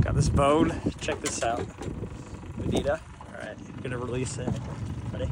Got this bone. Check this out. Bonita. All right, I'm gonna release it. Ready?